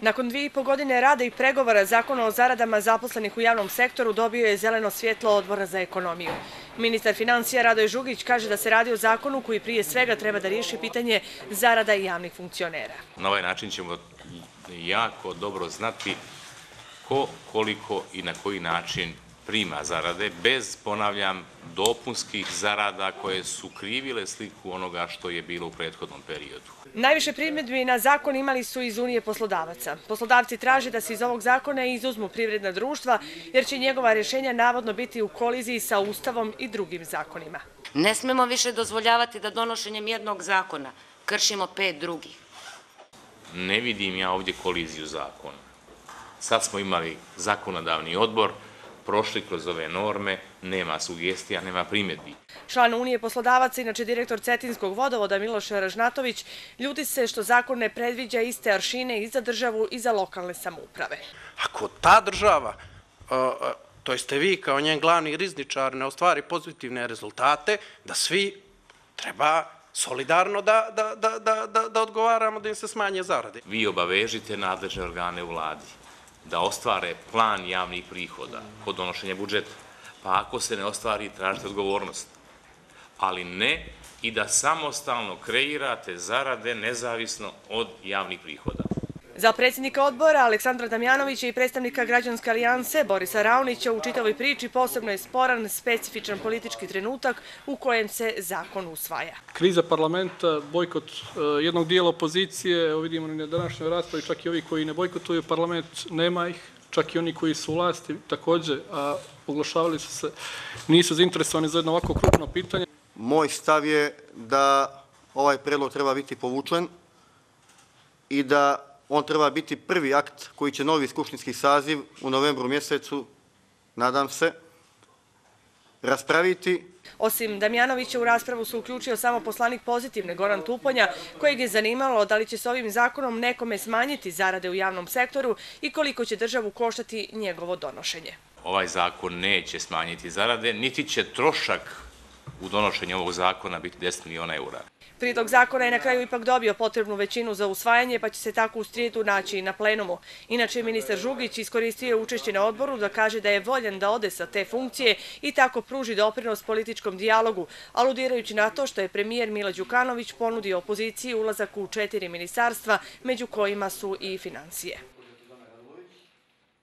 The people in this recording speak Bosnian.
Nakon dvije i po godine rada i pregovora zakona o zaradama zaposlenih u javnom sektoru dobio je zeleno svjetlo odbora za ekonomiju. Ministar financija Radoj Žugić kaže da se radi o zakonu koji prije svega treba da riješi pitanje zarada i javnih funkcionera. Na ovaj način ćemo jako dobro znati ko, koliko i na koji način prima zarade, bez, ponavljam, dopunskih zarada koje su krivile sliku onoga što je bilo u prethodnom periodu. Najviše primjedbi na zakon imali su iz Unije poslodavaca. Poslodavci traže da se iz ovog zakona izuzmu privredna društva, jer će njegova rješenja navodno biti u koliziji sa Ustavom i drugim zakonima. Ne smemo više dozvoljavati da donošenjem jednog zakona kršimo pet drugih. Ne vidim ja ovdje koliziju zakona. Sad smo imali zakonodavni odbor, prošli kroz ove norme, nema sugestija, nema primjedbi. Član Unije poslodavaca, inače direktor Cetinskog vodovoda Miloš Ražnatović, ljudi se što zakon ne predviđa iste aršine i za državu i za lokalne samouprave. Ako ta država, to jeste vi kao njen glavni rizničar, ne ostvari pozitivne rezultate, da svi treba solidarno da, da, da, da, da, da odgovaramo da im se smanje zarade. Vi obavežite nadležne organe u vladi da ostvare plan javnih prihoda kod donošenja budžeta. Pa ako se ne ostvari, tražite odgovornost. Ali ne i da samostalno kreirate zarade nezavisno od javnih prihoda. Za predsjednika odbora Aleksandra Damjanovića i predstavnika građanske alijanse Borisa Raunića u čitavoj priči posebno je sporan specifičan politički trenutak u kojem se zakon usvaja. Kriza parlamenta, bojkot e, jednog dijela opozicije, vidimo na današnjoj raspravi, čak i ovi koji ne bojkotuju parlament, nema ih, čak i oni koji su u vlasti također, a oglašavali su se, nisu zainteresovani za jedno ovako krupno pitanje. Moj stav je da ovaj predlog treba biti povučen i da on treba biti prvi akt koji će novi skušninski saziv u novembru mjesecu, nadam se, raspraviti. Osim Damjanovića u raspravu su uključio samo poslanik pozitivne Goran Tuponja, kojeg je zanimalo da li će s ovim zakonom nekome smanjiti zarade u javnom sektoru i koliko će državu koštati njegovo donošenje. Ovaj zakon neće smanjiti zarade, niti će trošak u donošenju ovog zakona biti 10 miliona eura. Pridlog zakona je na kraju ipak dobio potrebnu većinu za usvajanje, pa će se tako u strijetu naći i na plenumu. Inače, ministar Žugić iskoristio učešće na odboru da kaže da je voljen da ode sa te funkcije i tako pruži doprinos političkom dijalogu, aludirajući na to što je premijer Mila Đukanović ponudio opoziciji ulazak u četiri ministarstva, među kojima su i financije.